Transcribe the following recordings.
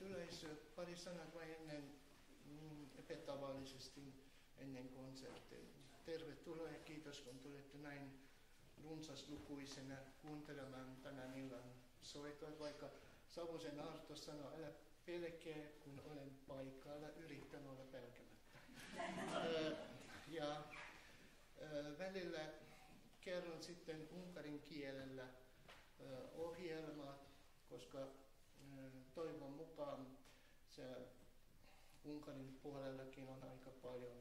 yleisö, pari sanat vain ennen, mm, epätavallisesti ennen konserttia. Tervetuloa ja kiitos kun tulette näin runsaslukuisena kuuntelemaan tänään illan soitoa, vaikka Savosen Arto sanoi, älä pelkää, kun olen paikalla, yritän olla pelkämättä. ja välillä kerron sitten unkarin kielellä ohjelmaa, koska toivon mukaan se Unkarin puolellakin on aika paljon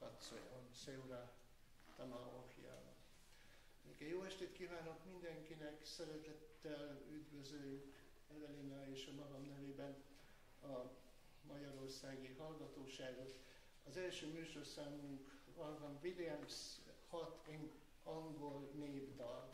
katsoja, on seuraa tämä ohjelma. Eli juestit kívánok mindenkinek, szeretettel üdvözöljük Evelina és a magam nevében a magyarországi hallgatóságot. Az első műsorszámunk Alvan Williams hat angol népdal.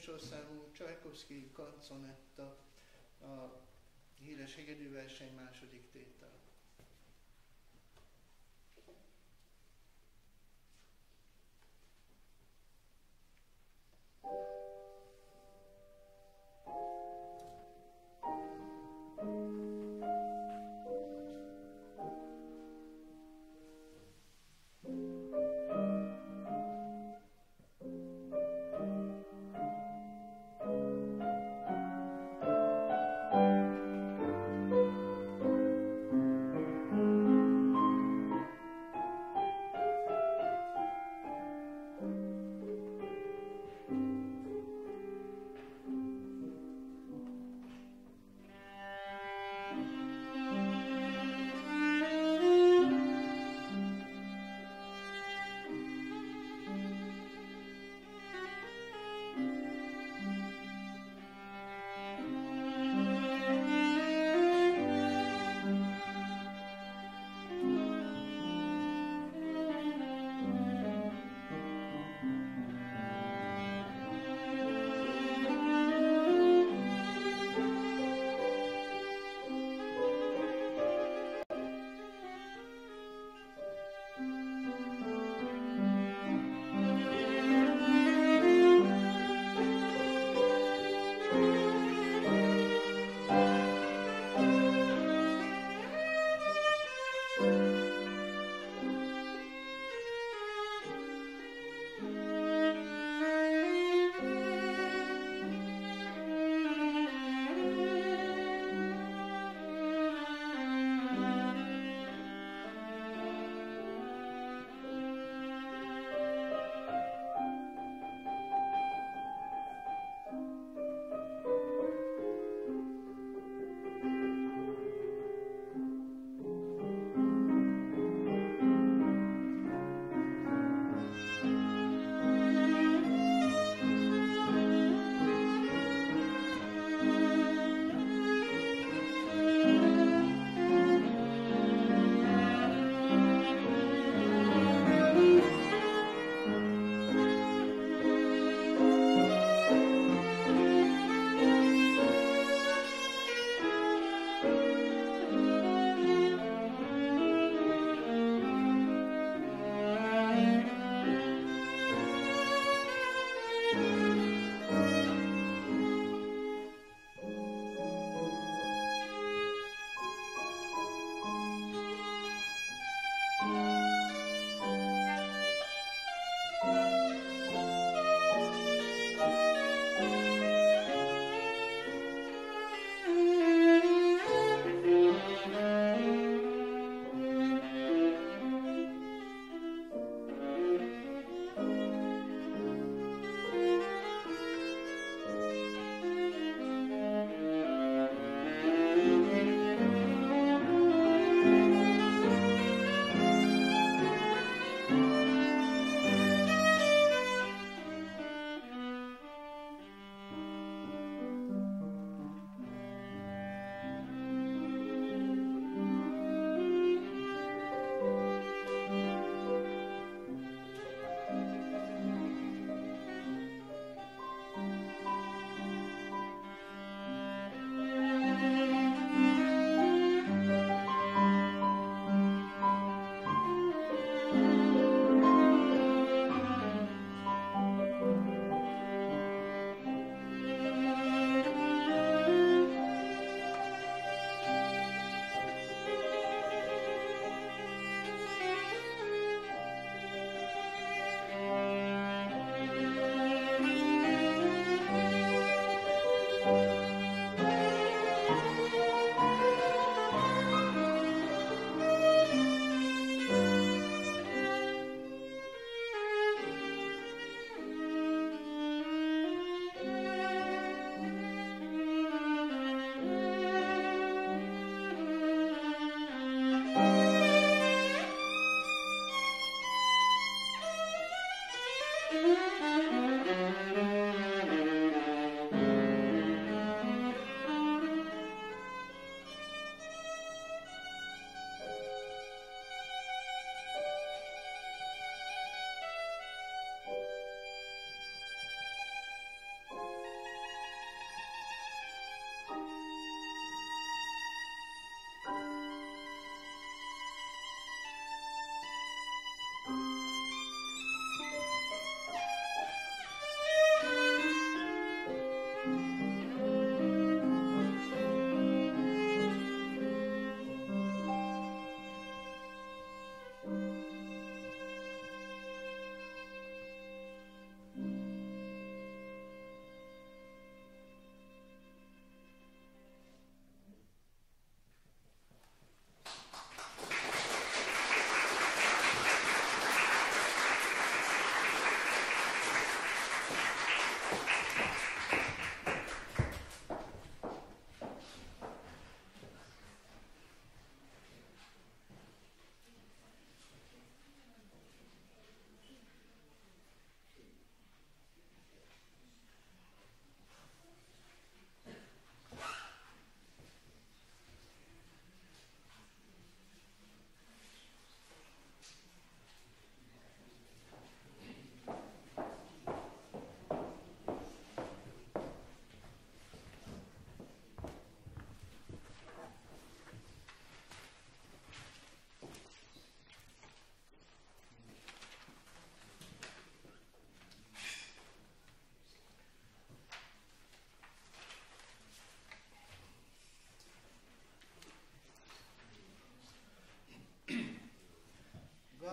Első számú Csajkovszki kanconetta, a híres hegedűverseny második tétel.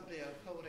对呀，客户的。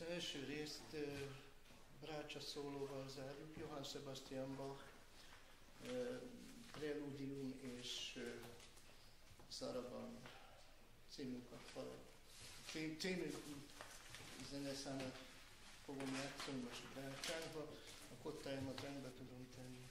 Első részt Brácsa szólóval zárjuk, Johann Sebastian Bach Preludium és Szaraban című, című zeneszámot fogom játszani most Brácsánkba, a kottáimat rendbe tudom tenni.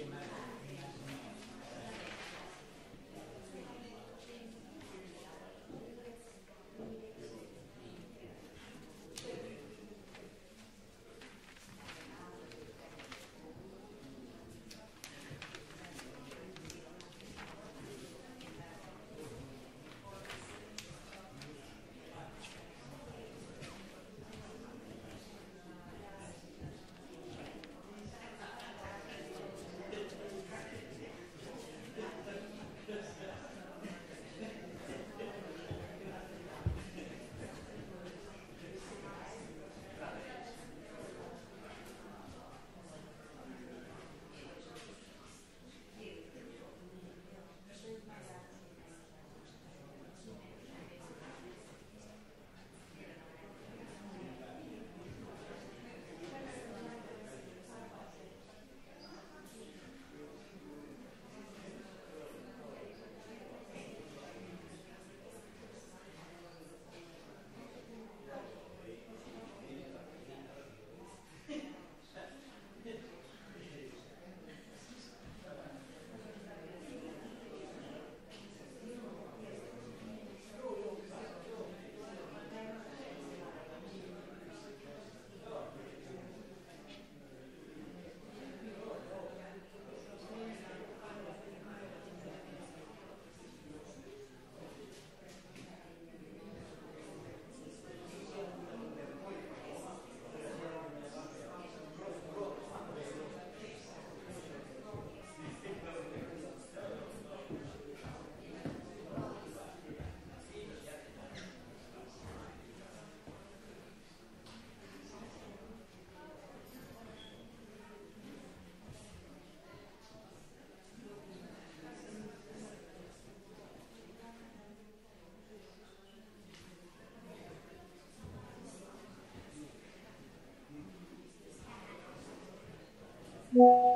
Amen. Música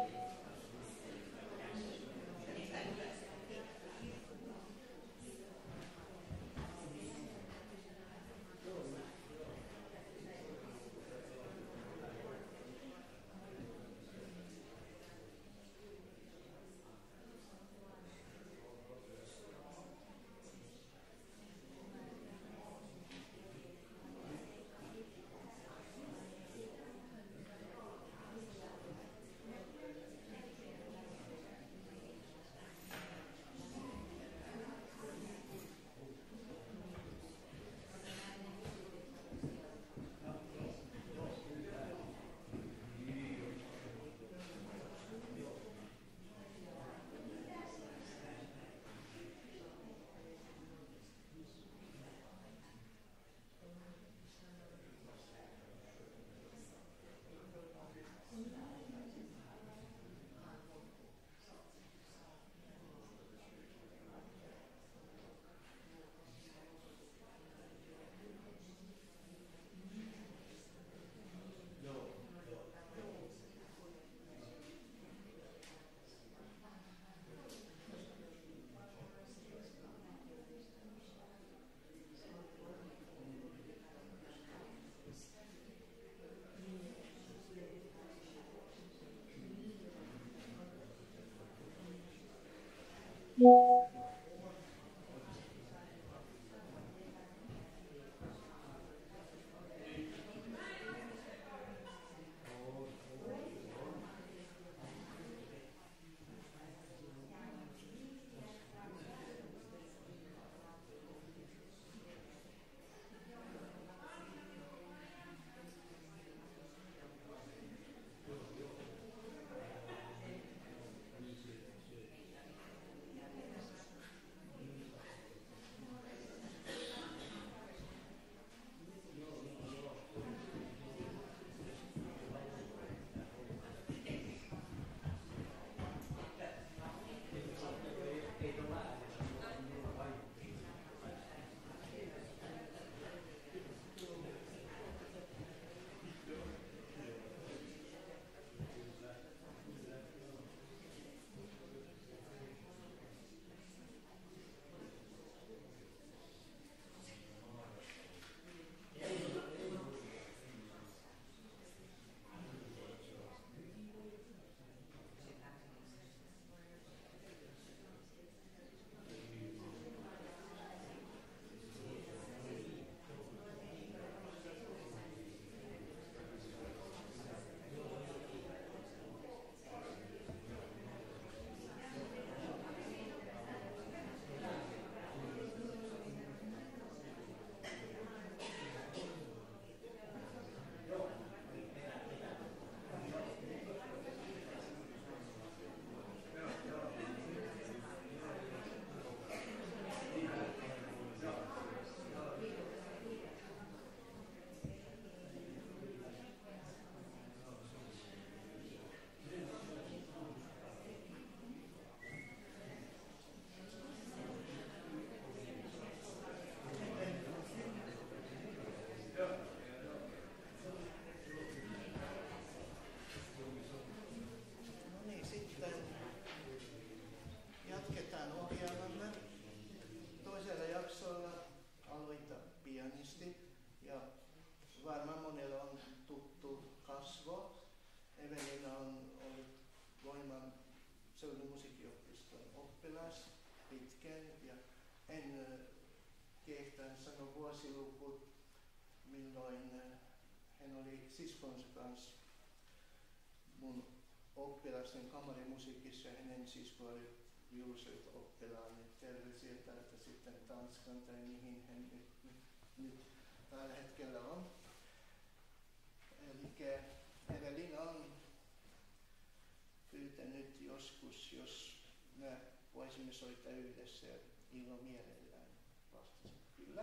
voisimme soittaa yhdessä ilo mielellään vastasi kyllä.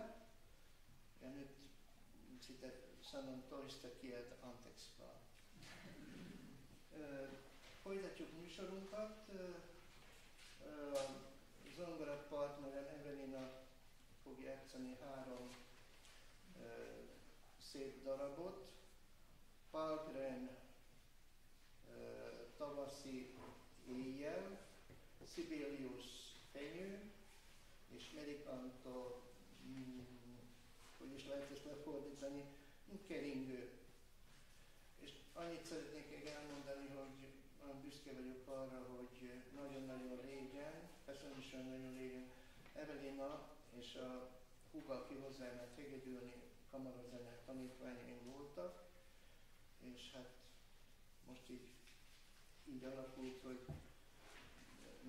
Ja nyt sitten sanon toista kieltä, anteeksi vaan. Folytatjuk műsorunkat. Zongora partnerem Evelina fog játszani három szép darabot. Palgren tavaszi éjjel, Sibelius fenyő, és Medicanto, mm, hogy is lehet ezt lefordítani, keringő. És annyit szeretnék még elmondani, hogy büszke vagyok arra, hogy nagyon-nagyon régen, olyan nagyon régen, Evelina és a húga, aki hozzáment hegedülni, kamarozene tanítványaim voltak, és hát most így, így alakult, hogy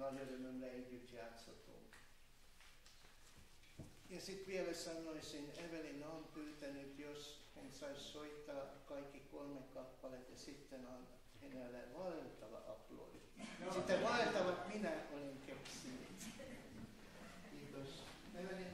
nagy örömömre együtt játszhatunk. Ja sitten vielä sanoisin, Evelin on pyytänyt, jos hän saisi soittaa kaikki kolme kappaletta ja sitten on hänelle valtava aplodi. Sitten valtavat minä olen keksinyt. Kiitos. Evelin,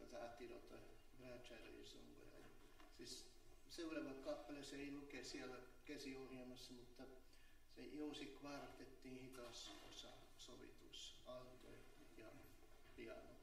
az átirata grácsára és zongorára. Siis seuraava kappale, se ei lukee siellä käsiohjelmassa, mutta se jousi kvartettiin hitas osa sovitus, alto ja piano.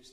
is